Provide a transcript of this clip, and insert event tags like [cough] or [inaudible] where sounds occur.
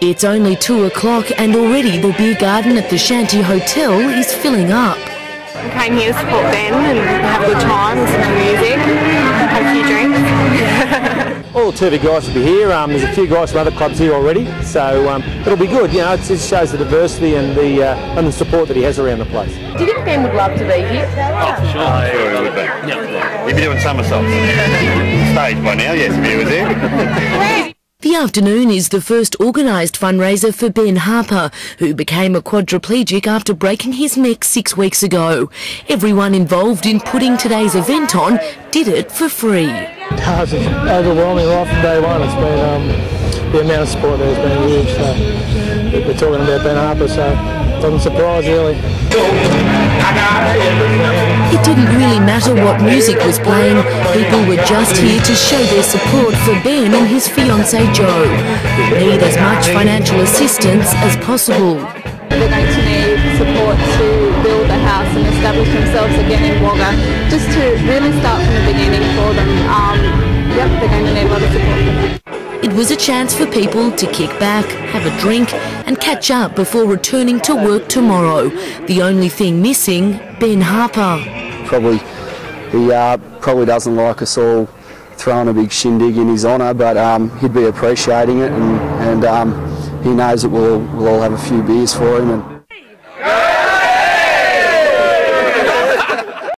It's only two o'clock and already the beer garden at the Shanty Hotel is filling up. I came here to support Ben and have a good time, listen to music, have a few drinks. [laughs] All the TV guys will be here. Um, there's a few guys from other clubs here already, so um, it'll be good. You know, it just shows the diversity and the uh, and the support that he has around the place. Do you think Ben would love to be here? Oh, sure. Sure, he would be. Yeah. He'd be doing somersaults. Stage by now, yes, if he was there. [laughs] The afternoon is the first organised fundraiser for Ben Harper, who became a quadriplegic after breaking his neck six weeks ago. Everyone involved in putting today's event on did it for free. It's overwhelming right from day one. It's been um, the amount of support there has been huge. So we're talking about Ben Harper, so it doesn't surprise really. It didn't really matter what music was playing, people were just here to show their support for Ben and his fiancée Jo, who need as much financial assistance as possible. They're going to need support to build a house and establish themselves again in Wagga, just to really start from the beginning for them. Um, yep, they're going to need a lot of support. It was a chance for people to kick back, have a drink and catch up before returning to work tomorrow. The only thing missing, Ben Harper. Probably he uh, probably doesn't like us all throwing a big shindig in his honour, but um, he'd be appreciating it, and, and um, he knows that we'll, we'll all have a few beers for him. And,